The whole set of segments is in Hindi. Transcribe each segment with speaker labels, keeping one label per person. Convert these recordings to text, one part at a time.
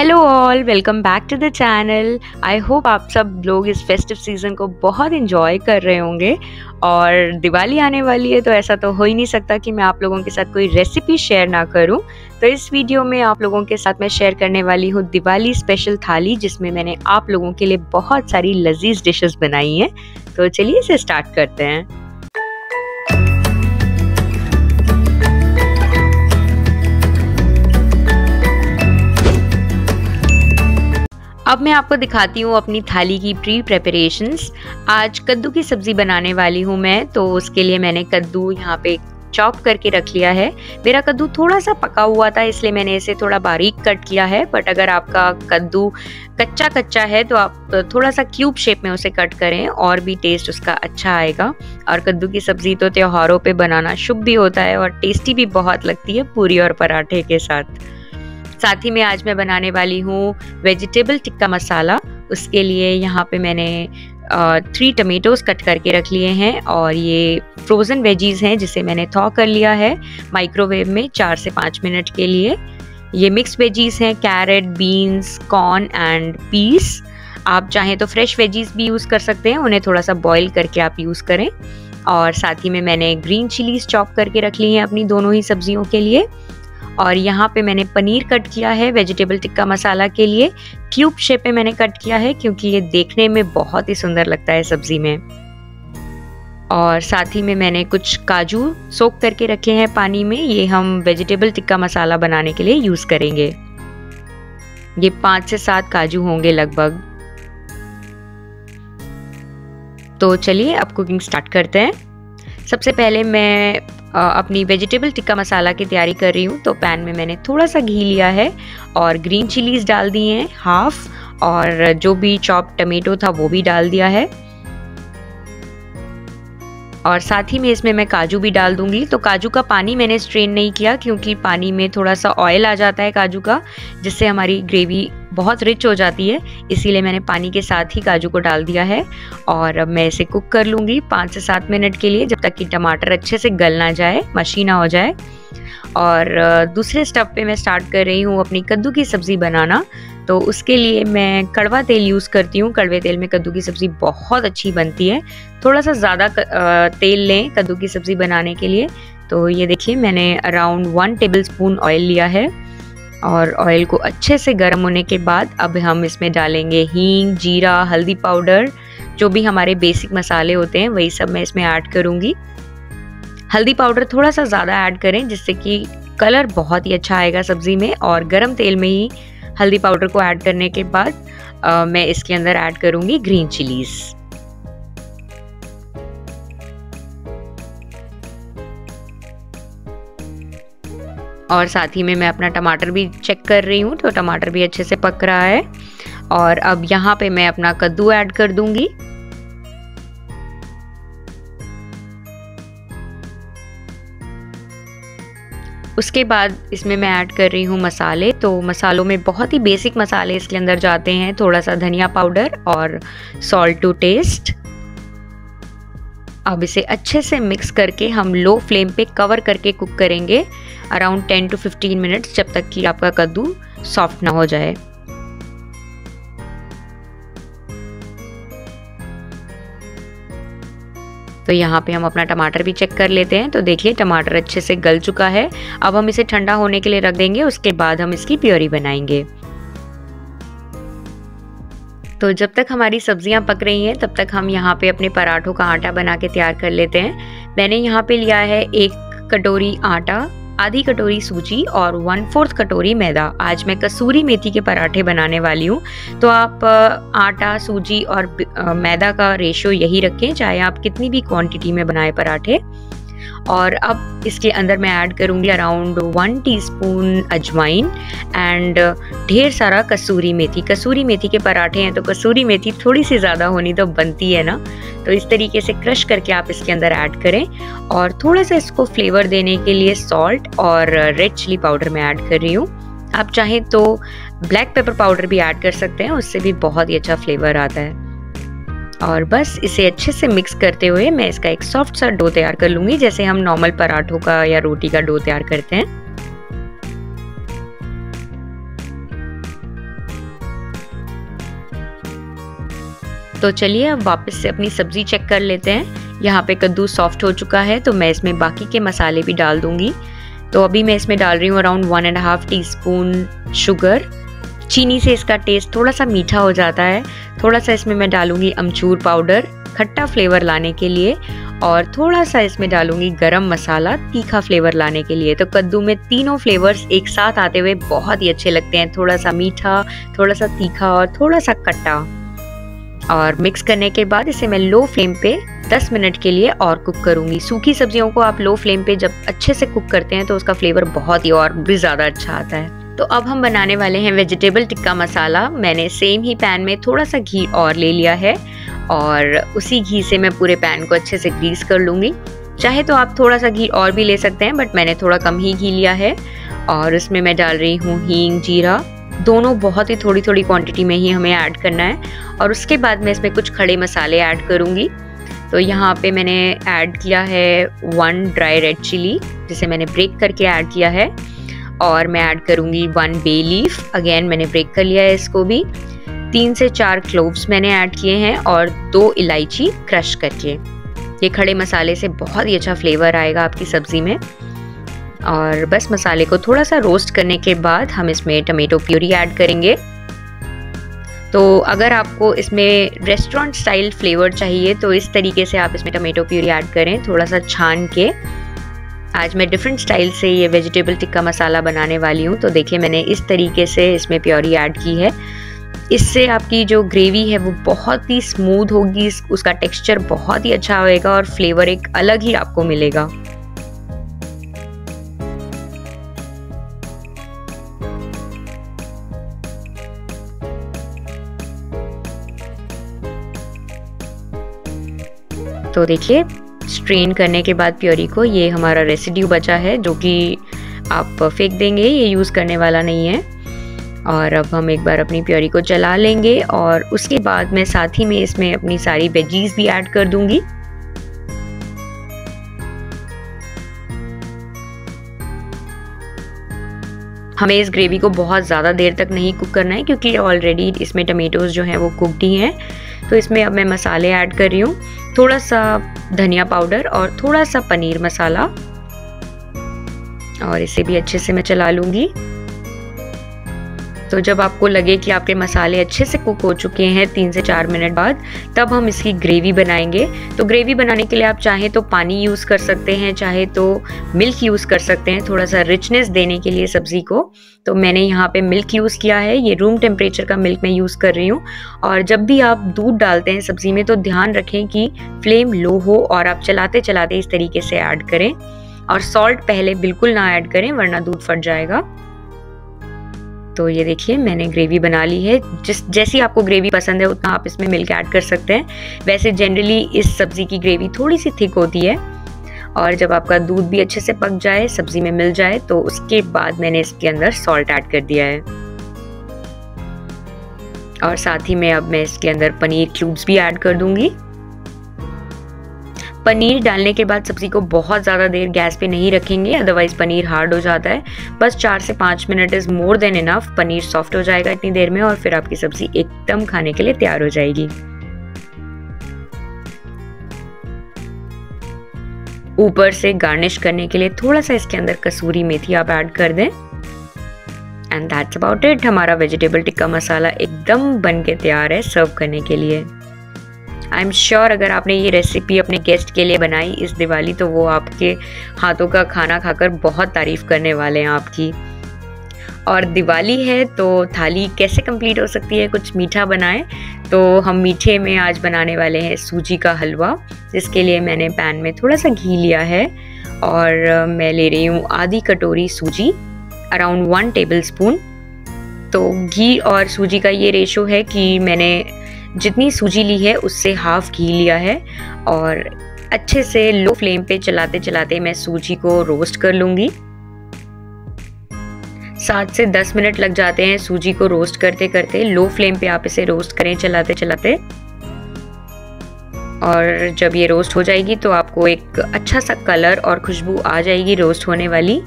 Speaker 1: Hello all welcome back to the channel I hope आप सब लोग इस फेस्टिव सीज़न को बहुत इन्जॉय कर रहे होंगे। और दिवाली आने वाली है तो ऐसा तो हो ही नहीं सकता कि मैं आप लोगों के साथ कोई रेसिपी शेयर ना करूँ। तो इस वीडियो में आप लोगों के साथ मैं शेयर करने वाली हूँ दिवाली स्पेशल थाली, जिसमें मैंने आप लोगों के लिए बहुत सारी लजीज डिशेस बनाई हैं। तो चलिए इसे स्टार्ट करते हैं। अब मैं आपको दिखाती हूँ अपनी थाली की प्री प्रेपरेशंस आज कद्दू की सब्ज़ी बनाने वाली हूँ मैं तो उसके लिए मैंने कद्दू यहाँ पे चॉप करके रख लिया है। मेरा कद्दू थोड़ा सा पका हुआ था, इसलिए मैंने इसे थोड़ा बारीक कट किया है बट अगर आपका कद्दू कच्चा कच्चा है तो आप थोड़ा सा क्यूब शेप में उसे कट करें, और भी टेस्ट उसका अच्छा आएगा। और कद्दू की सब्ज़ी तो त्योहारों पे बनाना शुभ भी होता है, और टेस्टी भी बहुत लगती है पूरी और पराठे के साथ। साथ ही में आज मैं बनाने वाली हूँ वेजिटेबल टिक्का मसाला। उसके लिए यहाँ पे मैंने थ्री टमेटोज़ कट करके रख लिए हैं और ये फ्रोज़न वेजीज़ हैं जिसे मैंने थॉ कर लिया है माइक्रोवेव में चार से पाँच मिनट के लिए। ये मिक्स वेजीज़ हैं carrot beans corn and peas आप चाहें तो फ्रेश वेजीज़ भी यूज़ कर सकते हैं, उन्हें थोड़ा सा बॉईल करके आप यूज़ करें। और साथ ही में मैंने ग्रीन चिलीज़ चॉप करके रख ली हैं अपनी दोनों ही सब्जियों के लिए। और यहाँ पे मैंने पनीर कट किया है वेजिटेबल टिक्का मसाला के लिए। क्यूब शेप में मैंने कट किया है क्योंकि ये देखने में बहुत ही सुंदर लगता है सब्ज़ी में। और साथ ही में मैंने कुछ काजू सोख करके रखे हैं पानी में। ये हम वेजिटेबल टिक्का मसाला बनाने के लिए यूज़ करेंगे। ये पाँच से सात काजू होंगे लगभग। तो चलिए अब कुकिंग स्टार्ट करते हैं। सबसे पहले मैं अपनी वेजिटेबल टिक्का मसाला की तैयारी कर रही हूँ तो पैन में मैंने थोड़ा सा घी लिया है और ग्रीन चिलीज डाल दी हैं हाफ़ और जो भी चॉप टमेटो था वो भी डाल दिया है। और साथ ही में इसमें मैं काजू भी डाल दूँगी तो काजू का पानी मैंने स्ट्रेन नहीं किया क्योंकि पानी में थोड़ा सा ऑयल आ जाता है काजू का, जिससे हमारी ग्रेवी बहुत रिच हो जाती है, इसीलिए मैंने पानी के साथ ही काजू को डाल दिया है और अब मैं इसे कुक कर लूँगी पाँच से सात मिनट के लिए जब तक कि टमाटर अच्छे से गल ना जाए मशीना हो जाए। और दूसरे स्टव पे मैं स्टार्ट कर रही हूँ अपनी कद्दू की सब्ज़ी बनाना तो उसके लिए मैं कड़वा तेल यूज़ करती हूँ। कड़वे तेल में कद्दू की सब्ज़ी बहुत अच्छी बनती है। थोड़ा सा ज़्यादा तेल लें कद्दू की सब्ज़ी बनाने के लिए तो ये देखिए मैंने around one tablespoon oil लिया है। और ऑयल को अच्छे से गर्म होने के बाद अब हम इसमें डालेंगे हींग जीरा हल्दी पाउडर जो भी हमारे बेसिक मसाले होते हैं वही सब मैं इसमें ऐड करूँगी। हल्दी पाउडर थोड़ा सा ज़्यादा ऐड करें जिससे कि कलर बहुत ही अच्छा आएगा सब्ज़ी में और गर्म तेल में ही हल्दी पाउडर को ऐड करने के बाद आ, मैं इसके अंदर ऐड करूँगी ग्रीन चिलीज़ और साथ ही में मैं अपना टमाटर भी चेक कर रही हूँ तो टमाटर भी अच्छे से पक रहा है। और अब यहाँ पे मैं अपना कद्दू ऐड कर दूँगी। उसके बाद इसमें मैं ऐड कर रही हूँ मसाले। तो मसालों में बहुत ही बेसिक मसाले इसके अंदर जाते हैं, थोड़ा सा धनिया पाउडर और सॉल्ट टू टेस्ट अब इसे अच्छे से मिक्स करके हम लो फ्लेम पे कवर करके कुक करेंगे। अराउंड 10 टू 15 मिनट्स जब तक कि आपका कद्दू सॉफ्ट ना हो जाए। तो यहाँ पे हम अपना टमाटर भी चेक कर लेते हैं। तो देखिए, टमाटर अच्छे से गल चुका है। अब हम इसे ठंडा होने के लिए रख देंगे। उसके बाद हम इसकी प्योरी बनाएँगे। तो जब तक हमारी सब्ज़ियाँ पक रही हैं, तब तक हम यहाँ पे अपने पराठों का आटा बना के तैयार कर लेते हैं। मैंने यहाँ पे लिया है एक कटोरी आटा, आधी कटोरी सूजी और वन फोर्थ कटोरी मैदा। आज मैं कसूरी मेथी के पराठे बनाने वाली हूँ। तो आप आटा, सूजी और मैदा का रेशो यही रखें, चाहे आप कितनी भी क्वांटिटी में बनाए पराठे। और अब इसके अंदर मैं ऐड करूँगी around one teaspoon ajwain and ढेर सारा कसूरी मेथी। कसूरी मेथी के पराठे हैं तो कसूरी मेथी थोड़ी सी ज़्यादा होनी तो बनती है ना? तो इस तरीके से क्रश करके आप इसके अंदर ऐड करें और थोड़ा सा इसको फ्लेवर देने के लिए सॉल्ट और रेड चिली पाउडर मैं ऐड कर रही हूँ। आप चाहें तो ब्लैक पेपर पाउडर भी ऐड कर सकते हैं, उससे भी बहुत ही अच्छा फ्लेवर आता है। और बस इसे अच्छे से मिक्स करते हुए मैं इसका एक सॉफ्ट सा डो तैयार कर लूँगी, जैसे हम नॉर्मल पराठों का या रोटी का डो तैयार करते हैं। तो चलिए अब वापस से अपनी सब्ज़ी चेक कर लेते हैं। यहाँ पे कद्दू सॉफ्ट हो चुका है तो मैं इसमें बाकी के मसाले भी डाल दूँगी। तो अभी मैं इसमें डाल रही हूँ around one and half teaspoon sugar चीनी से इसका टेस्ट थोड़ा सा मीठा हो जाता है। थोड़ा सा इसमें मैं डालूँगी अमचूर पाउडर, खट्टा फ्लेवर लाने के लिए और थोड़ा सा इसमें डालूँगी गरम मसाला, तीखा फ्लेवर लाने के लिए। तो कद्दू में तीनों फ्लेवर्स एक साथ आते हुए बहुत ही अच्छे लगते हैं। थोड़ा सा मीठा थोड़ा सा तीखा और थोड़ा सा खट्टा। और मिक्स करने के बाद इसे मैं लो फ्लेम पे 10 मिनट के लिए और कुक करूँगी। सूखी सब्जियों को आप लो फ्लेम पे जब अच्छे से कुक करते हैं तो उसका फ्लेवर बहुत ही और भी ज़्यादा अच्छा आता है। तो अब हम बनाने वाले हैं वेजिटेबल टिक्का मसाला। मैंने सेम ही पैन में थोड़ा सा घी और ले लिया है और उसी घी से मैं पूरे पैन को अच्छे से ग्रीस कर लूँगी। चाहे तो आप थोड़ा सा घी और भी ले सकते हैं बट मैंने थोड़ा कम ही घी लिया है और उसमें मैं डाल रही हूँ हींग, जीरा। दोनों बहुत ही थोड़ी थोड़ी क्वांटिटी में ही हमें ऐड करना है और उसके बाद मैं इसमें कुछ खड़े मसाले ऐड करूँगी। तो यहाँ पे मैंने ऐड किया है वन ड्राई रेड चिली जिसे मैंने ब्रेक करके ऐड किया है। और मैं ऐड करूँगी वन बे लीफ अगेन मैंने ब्रेक कर लिया है इसको भी. तीन से चार क्लोव्स मैंने ऐड किए हैं और दो इलायची क्रश करके ये खड़े मसाले से बहुत ही अच्छा फ्लेवर आएगा आपकी सब्ज़ी में. और बस मसाले को थोड़ा सा रोस्ट करने के बाद हम इसमें टमेटो प्यूरी ऐड करेंगे. तो अगर आपको इसमें रेस्टोरेंट स्टाइल फ्लेवर चाहिए तो इस तरीके से आप इसमें टमेटो प्यूरी ऐड करें, थोड़ा सा छान के. आज मैं डिफरेंट स्टाइल से ये वेजिटेबल टिक्का मसाला बनाने वाली हूँ तो देखिए मैंने इस तरीके से इसमें प्योरी ऐड की है। इससे आपकी जो ग्रेवी है वो बहुत ही स्मूथ होगी उसका टेक्सचर बहुत ही अच्छा होएगा और फ्लेवर एक अलग ही आपको मिलेगा। तो देखिए स्ट्रेन करने के बाद प्योरी को, ये हमारा रेसिड्यू बचा है, जो कि आप फेंक देंगे, ये यूज़ करने वाला नहीं है। और अब हम एक बार अपनी प्योरी को चला लेंगे और उसके बाद मैं साथ ही में इसमें अपनी सारी वेजीज भी ऐड कर दूँगी। हमें इस ग्रेवी को बहुत ज़्यादा देर तक नहीं कुक करना है, क्योंकि ऑलरेडी इसमें टमेटोज़ जो हैं वो कुकड ही हैं। तो इसमें अब मैं मसाले ऐड कर रही हूँ। थोड़ा सा धनिया पाउडर और थोड़ा सा पनीर मसाला। और इसे भी अच्छे से मैं चला लूँगी। तो जब आपको लगे कि आपके मसाले अच्छे से कुक हो चुके हैं तीन से चार मिनट बाद, तब हम इसकी ग्रेवी बनाएँगे। तो ग्रेवी बनाने के लिए आप चाहे तो पानी यूज़ कर सकते हैं, चाहे तो मिल्क यूज़ कर सकते हैं, थोड़ा सा रिचनेस देने के लिए सब्ज़ी को। तो मैंने यहाँ पे मिल्क यूज़ किया है, ये रूम टेम्परेचर का मिल्क मैं यूज़ कर रही हूँ। और जब भी आप दूध डालते हैं सब्ज़ी में तो ध्यान रखें कि फ्लेम लो हो और आप चलाते चलाते इस तरीके से ऐड करें। और सॉल्ट पहले बिल्कुल ना ऐड करें, वरना दूध फट जाएगा। तो ये देखिए, मैंने ग्रेवी बना ली है। जिस, जैसी आपको ग्रेवी पसंद है, उतना आप इसमें मिल्क ऐड कर सकते हैं। वैसे जनरली इस सब्ज़ी की ग्रेवी थोड़ी सी थिक होती है और जब आपका दूध भी अच्छे से पक जाए, सब्ज़ी में मिल जाए तो उसके बाद मैंने इसके अंदर सॉल्ट ऐड कर दिया है। और साथ ही में अब मैं इसके अंदर पनीर क्यूब्स भी ऐड कर दूँगी। पनीर डालने के बाद सब्ज़ी को बहुत ज़्यादा देर गैस पे नहीं रखेंगे अदरवाइज़ पनीर हार्ड हो जाता है। बस चार से पाँच minute is more than enough paneer soft हो जाएगा इतनी देर में और फिर आपकी सब्ज़ी एकदम खाने के लिए तैयार हो जाएगी। ऊपर से गार्निश करने के लिए थोड़ा सा इसके अंदर कसूरी मेथी आप ऐड कर दें। एंड दैट्स अबाउट इट हमारा वेजिटेबल टिक्का मसाला एकदम बन के तैयार है सर्व करने के लिए। आई एम श्योर अगर आपने ये रेसिपी अपने गेस्ट के लिए बनाई इस दिवाली तो वो आपके हाथों का खाना खाकर बहुत तारीफ़ करने वाले हैं आपकी। और दिवाली है तो थाली कैसे कंप्लीट हो सकती है? कुछ मीठा बनाएँ। तो हम मीठे में आज बनाने वाले हैं सूजी का हलवा, जिसके लिए मैंने पैन में थोड़ा सा घी लिया है। और मैं ले रही हूँ आधी कटोरी सूजी अराउंड वन टेबल स्पून तो घी और सूजी का ये रेशो है कि मैंने जितनी सूजी ली है, उससे हाफ़ घी लिया है और अच्छे से लो फ्लेम पे चलाते चलाते मैं सूजी को रोस्ट कर लूँगी। सात से दस मिनट लग जाते हैं सूजी को रोस्ट करते करते। लो फ्लेम पे आप इसे रोस्ट करें चलाते चलाते। और जब ये रोस्ट हो जाएगी तो आपको एक अच्छा सा कलर और खुशबू आ जाएगी रोस्ट होने वाली।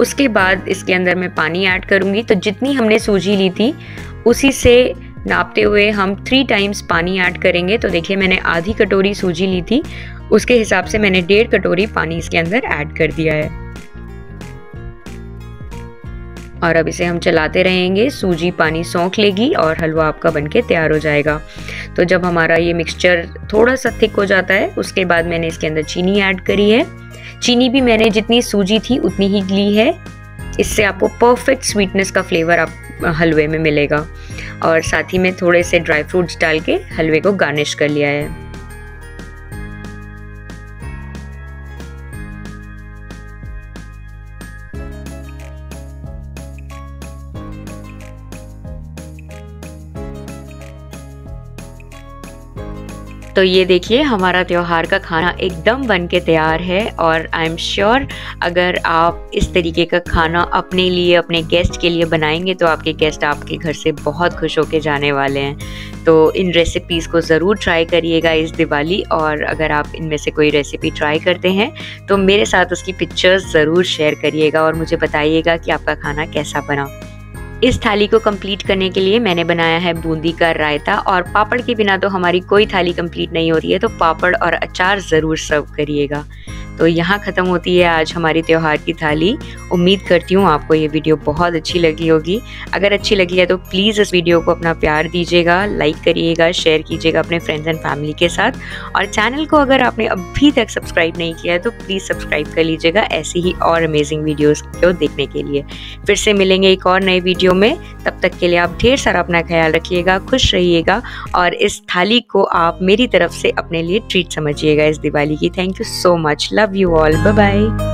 Speaker 1: उसके बाद इसके अंदर मैं पानी ऐड करूँगी। तो जितनी हमने सूजी ली थी, उसी से नापते हुए हम थ्री टाइम्स पानी ऐड करेंगे। तो देखिए, मैंने आधी कटोरी सूजी ली थी। उसके हिसाब से मैंने डेढ़ कटोरी पानी इसके अंदर ऐड कर दिया है। और अब इसे हम चलाते रहेंगे। सूजी पानी सौंख लेगी और हलवा आपका बनके तैयार हो जाएगा। तो जब हमारा ये मिक्सचर थोड़ा सा थिक हो जाता है, उसके बाद मैंने इसके अंदर चीनी ऐड करी है। चीनी भी मैंने जितनी सूजी थी, उतनी ही ली है। इससे आपको परफेक्ट स्वीटनेस का फ्लेवर आप, हलवे में मिलेगा। और साथ ही में थोड़े से ड्राई फ्रूट्स डाल के हलवे को गार्निश कर लिया है। तो ये देखिए, हमारा त्यौहार का खाना एकदम बन के तैयार है और आई एम श्योर अगर आप इस तरीके का खाना अपने लिए, अपने गेस्ट के लिए बनाएँगे तो आपके गेस्ट आपके घर से बहुत खुश होके जाने वाले हैं। तो इन रेसिपीज़ को ज़रूर ट्राई करिएगा इस दिवाली और अगर आप इनमें से कोई रेसिपी ट्राई करते हैं तो मेरे साथ उसकी पिक्चर्स ज़रूर शेयर करिएगा और मुझे बताइएगा कि आपका खाना कैसा बना। इस थाली को कंप्लीट करने के लिए मैंने बनाया है बूंदी का रायता और पापड़ के बिना तो हमारी कोई थाली कंप्लीट नहीं होती है तो पापड़ और अचार ज़रूर सर्व करिएगा। तो यहाँ ख़त्म होती है आज हमारी त्यौहार की थाली। उम्मीद करती हूँ आपको ये वीडियो बहुत अच्छी लगी होगी। अगर अच्छी लगी है तो प्लीज़ इस वीडियो को अपना प्यार दीजिएगा, लाइक करिएगा, शेयर कीजिएगा अपने फ्रेंड्स एंड फैमिली के साथ। और चैनल को अगर आपने अभी तक सब्सक्राइब नहीं किया है तो प्लीज़ सब्सक्राइब कर लीजिएगा ऐसी ही और अमेजिंग वीडियोज़ को देखने के लिए। फिर से मिलेंगे एक और नए वीडियो में। तब तक के लिए आप ढेर सारा अपना ख्याल रखिएगा, खुश रहिएगा और इस थाली को आप मेरी तरफ़ से अपने लिए ट्रीट समझिएगा इस दिवाली की। Thank you so much love you all. Bye bye.